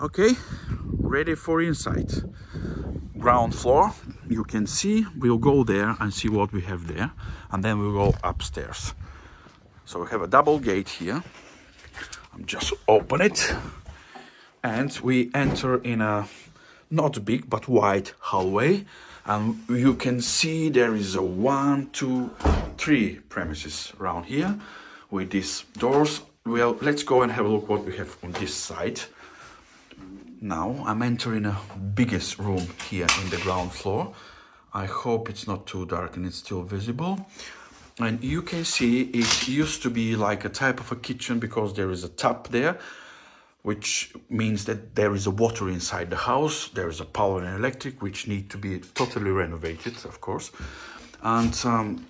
okay ready for inside ground floor you can see we'll go there and see what we have there and then we'll go upstairs. So we have a double gate here. I'm just open it and we enter in a not big but wide hallway and you can see there is a one two three premises around here with these doors. Well let's go and have a look what we have on this side now I'm entering a biggest room here in the ground floor. I hope it's not too dark and it's still visible. And you can see it used to be like a type of a kitchen because there is a tap there which means that there is a water inside the house there is a power and electric which need to be totally renovated of course. And um,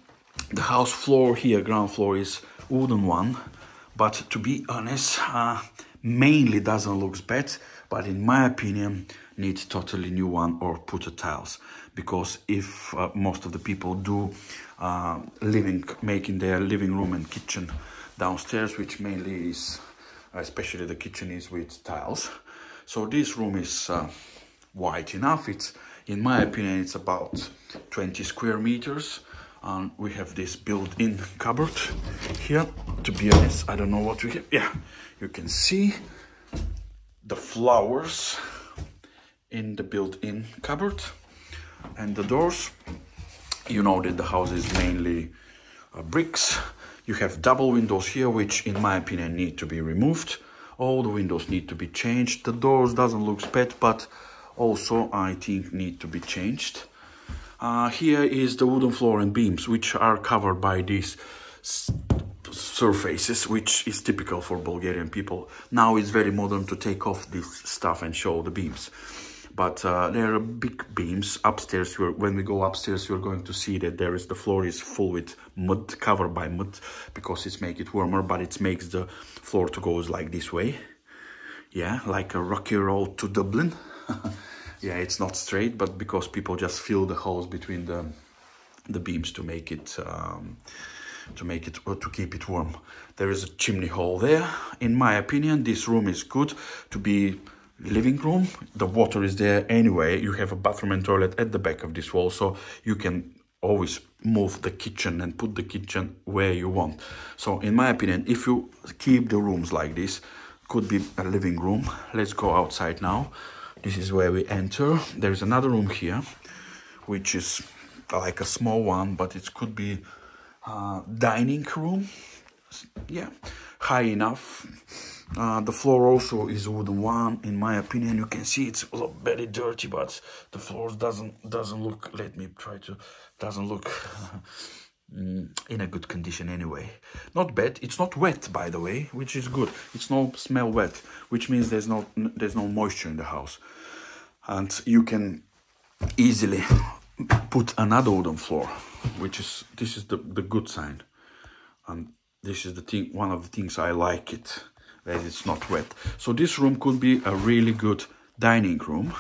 the house floor here ground floor is wooden one but to be honest uh, mainly doesn't look bad but in my opinion needs totally new one or put a tiles. Because if uh, most of the people do uh, living making their living room and kitchen downstairs which mainly is especially the kitchen is with tiles. So this room is uh, wide enough. It's in my opinion it's about 20 square meters. And we have this built-in cupboard here to be honest. I don't know what we have. Yeah you can see the flowers in the built-in cupboard and the doors you know that the house is mainly uh, bricks you have double windows here, which in my opinion need to be removed. All the windows need to be changed. The doors doesn't look bad, but also I think need to be changed. Uh, here is the wooden floor and beams, which are covered by these surfaces, which is typical for Bulgarian people. Now it's very modern to take off this stuff and show the beams. But uh, there are big beams upstairs. When we go upstairs you're going to see that there is the floor is full with mud covered by mud because it's make it warmer but it makes the floor to go like this way. Yeah like a rocky road to dublin. Yeah it's not straight but because people just fill the holes between the the beams to make it um, to make it or to keep it warm. There is a chimney hole there. In my opinion this room is good to be living room. The water is there anyway. You have a bathroom and toilet at the back of this wall so you can always move the kitchen and put the kitchen where you want. So in my opinion if you keep the rooms like this could be a living room. Let's go outside now. This is where we enter. There's another room here which is like a small one but it could be a dining room yeah high enough uh, the floor also is wooden one. In my opinion, you can see it's very dirty, but the floor doesn't doesn't look. Let me try to doesn't look mm, in a good condition anyway. Not bad. It's not wet, by the way, which is good. It's no smell wet, which means there's no there's no moisture in the house, and you can easily put another wooden floor, which is this is the the good sign, and this is the thing. One of the things I like it that it's not wet. So this room could be a really good dining room.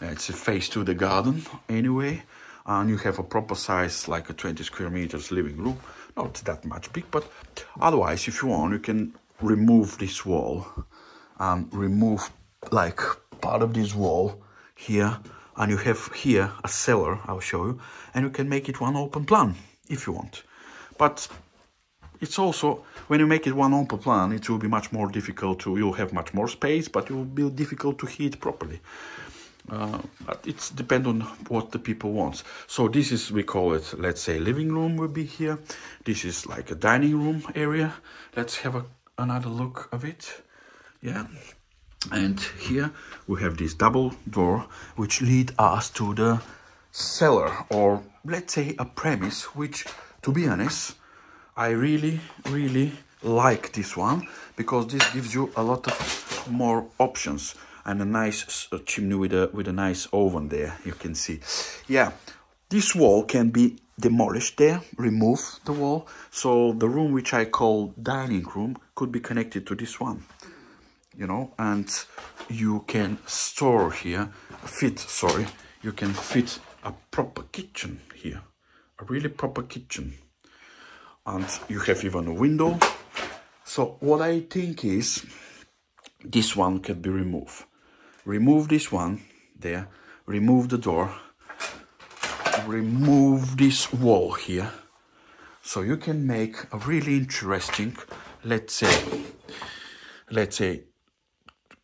It's a face to the garden anyway. And you have a proper size, like a 20 square meters living room. Not that much big, but otherwise, if you want, you can remove this wall and remove like part of this wall here. And you have here a cellar, I'll show you. And you can make it one open plan if you want. But it's also when you make it one open plan it will be much more difficult to you'll have much more space but it will be difficult to heat properly. Uh, but it's depend on what the people wants so this is we call it let's say living room will be here. This is like a dining room area. Let's have a, another look of it. Yeah and here we have this double door which lead us to the cellar or let's say a premise which to be honest I really, really like this one because this gives you a lot of more options and a nice chimney with a with a nice oven there you can see. Yeah this wall can be demolished there remove the wall. So the room which i call dining room could be connected to this one you know and you can store here fit sorry you can fit a proper kitchen here a really proper kitchen. And you have even a window. So what I think is this one can be removed. Remove this one there remove the door remove this wall here. So you can make a really interesting let's say let's say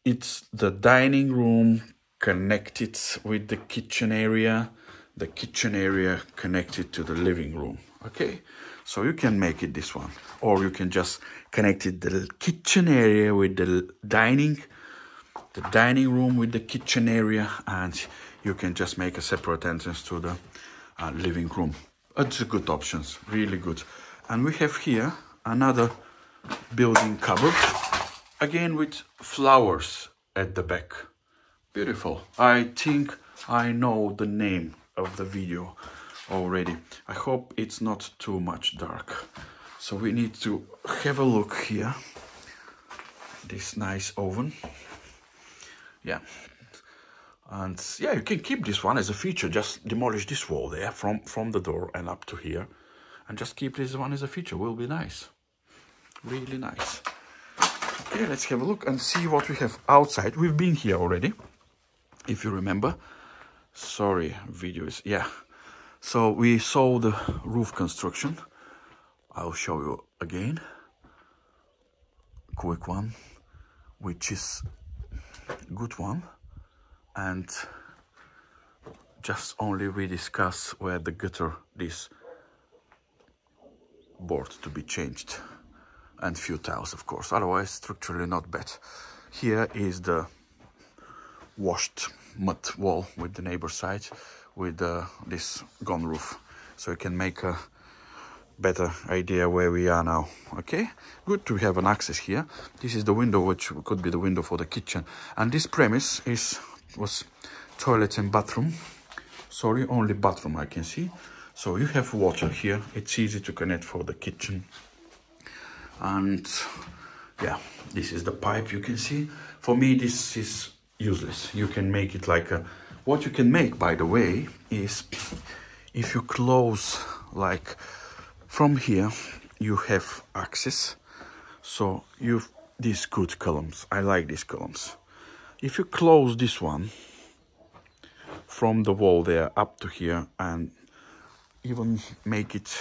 it's the dining room connected with the kitchen area the kitchen area connected to the living room. Okay so you can make it this one or you can just connect it the kitchen area with the dining the dining room with the kitchen area and you can just make a separate entrance to the uh, living room. It's a good options really good. And we have here another building cupboard again with flowers at the back. Beautiful. I think i know the name of the video already. I hope it's not too much dark. So we need to have a look here. This nice oven. Yeah. And yeah you can keep this one as a feature. Just demolish this wall there from from the door and up to here. And just keep this one as a feature. Will be nice. Really nice okay let's have a look and see what we have outside. We've been here already if you remember. Sorry videos yeah. So we saw the roof construction. I'll show you again. Quick one which is good one. And just only we discuss where the gutter this board to be changed and few tiles of course. Otherwise structurally not bad. Here is the washed mud wall with the neighbor side with uh, this gone roof. So you can make a better idea where we are now. Okay? Good to have an access here. This is the window which could be the window for the kitchen. And this premise is was toilet and bathroom. Sorry only bathroom i can see. So you have water here. It's easy to connect for the kitchen and yeah this is the pipe you can see. For me this is useless. You can make it like a what you can make by the way is if you close like from here you have access. So you've these good columns i like these columns. If you close this one from the wall there up to here and even make it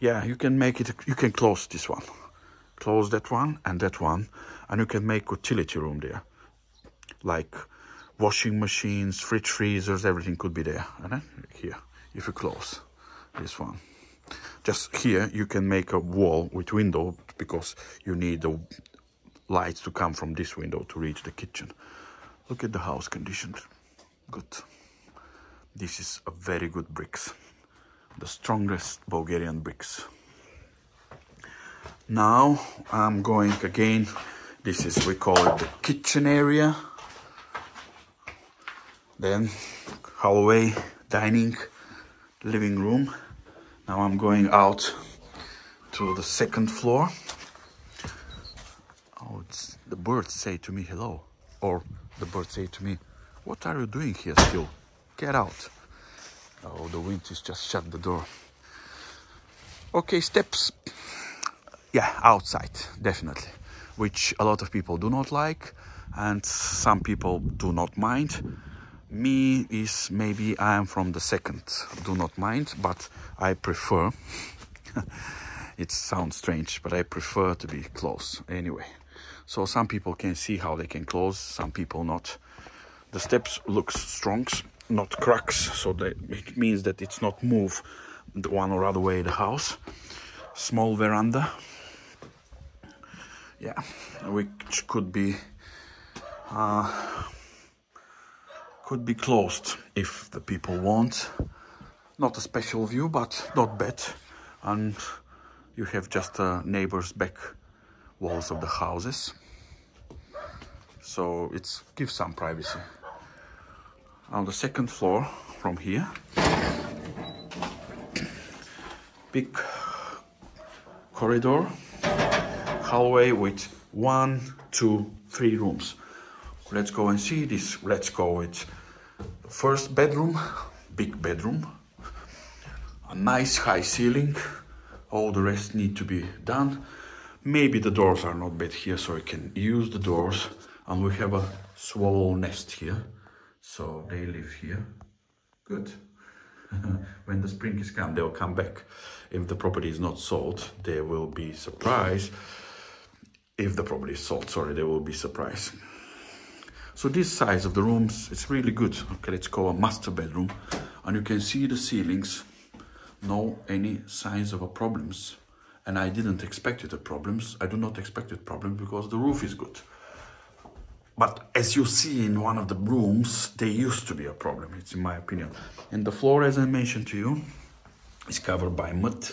yeah you can make it you can close this one. Close that one and that one and you can make utility room there. Like washing machines fridge freezers everything could be there and then here if you close this one. Just here you can make a wall with window because you need the lights to come from this window to reach the kitchen. Look at the house condition. Good. This is a very good bricks the strongest Bulgarian bricks. Now I'm going again. This is we call it the kitchen area. Then hallway dining living room. Now I'm going out to the second floor. Oh the birds say to me hello or the birds say to me what are you doing here still? Get out oh the wind is just shut the door. Okay steps. Yeah outside definitely. Which a lot of people do not like and some people do not mind. Me is maybe i am from the second do not mind but i prefer it sounds strange but i prefer to be close anyway. So some people can see how they can close some people not. The steps looks strong not cracks so that it means that it's not move the one or other way the house. Small veranda. Yeah which could be uh, could be closed if the people want. Not a special view but not bad. And you have just uh, neighbors back walls of the houses. So it gives some privacy on the second floor from here. Big corridor hallway with one two three rooms. Let's go and see this. Let's go with first bedroom big bedroom. A nice high ceiling. All the rest need to be done. Maybe the doors are not bad here so I can use the doors. And we have a swallow nest here so they live here. Good. When the spring is come they'll come back. If the property is not sold they will be surprised if the property is sold sorry they will be surprised so this size of the rooms it's really good. Okay let's go a master bedroom. And you can see the ceilings. No any signs of a problems. And I didn't expect it a problems. I do not expect it problems because the roof is good but as you see in one of the rooms, they used to be a problem, it's in my opinion. And the floor, as I mentioned to you, is covered by mud.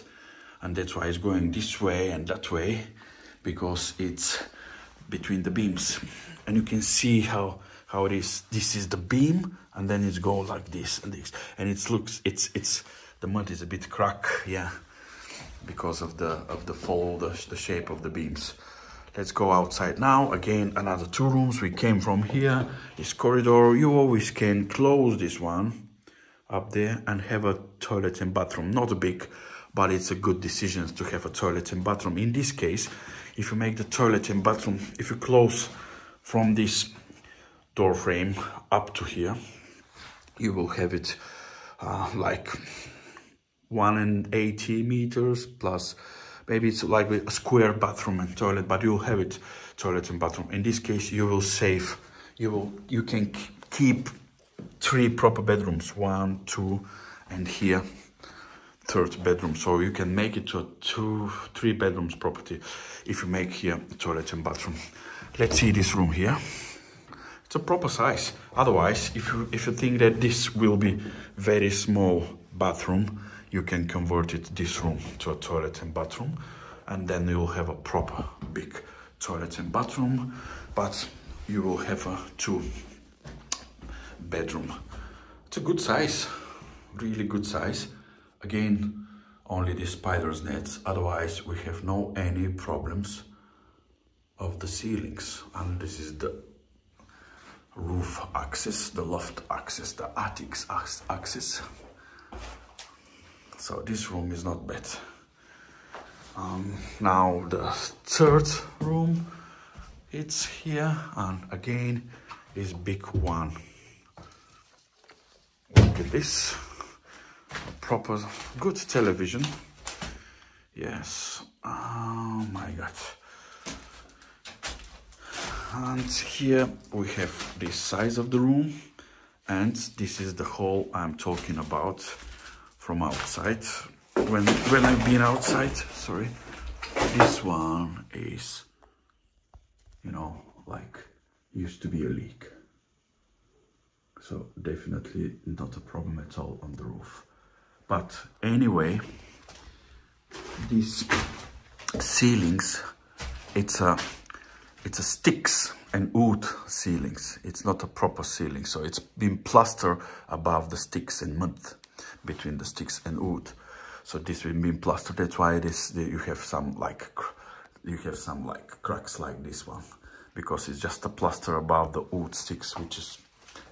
And that's why it's going this way and that way, because it's between the beams. And you can see how, how it is. This is the beam, and then it's go like this and this. And it looks, it's, it's, the mud is a bit crack, yeah, because of the, of the fall, the, the shape of the beams. Let's go outside now. Again, another two rooms. We came from here. This corridor, you always can close this one up there and have a toilet and bathroom. Not a big, but it's a good decision to have a toilet and bathroom. In this case, if you make the toilet and bathroom, if you close from this door frame up to here, you will have it uh, like one and 80 meters plus maybe it's like a square bathroom and toilet but you'll have it toilet and bathroom. In this case you will save you will you can keep three proper bedrooms one two and here third bedroom. So you can make it to a two three bedrooms property if you make here toilet and bathroom. Let's see this room here. It's a proper size. Otherwise if you if you think that this will be very small bathroom you can convert it this room to a toilet and bathroom and then you'll have a proper big toilet and bathroom but you will have a two bedroom. It's a good size really good size. Again only the spider's nets otherwise we have no any problems of the ceilings. And this is the roof access the loft access the attics access so this room is not bad. Um, now the third room it's here and again is big one. Look at this. Proper good television. Yes. Oh my god. And here we have the size of the room and this is the hall I'm talking about from outside. When, when I've been outside, sorry, this one is, you know, like used to be a leak. So definitely not a problem at all on the roof. But anyway, these ceilings, it's a, it's a sticks and wood ceilings. It's not a proper ceiling, so it's been plastered above the sticks and mud between the sticks and wood. So this will be plastered. That's why it is you have some like you have some like cracks like this one because it's just a plaster above the wood sticks, which is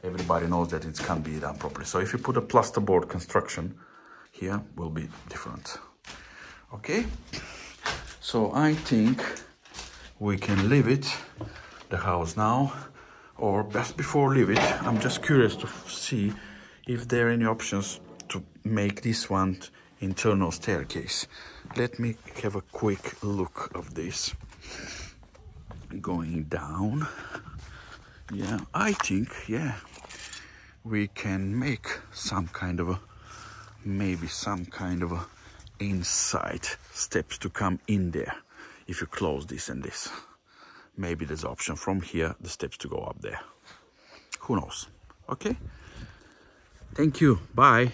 everybody knows that it can't be done properly. So if you put a plasterboard construction here, will be different. Okay, so I think we can leave it the house now or best before leave it i'm just curious to see if there are any options to make this one internal staircase. Let me have a quick look of this. Going down. Yeah, I think, yeah, we can make some kind of a, maybe some kind of a inside steps to come in there if you close this and this. Maybe there's option from here, the steps to go up there. Who knows? Okay. Thank you. Bye.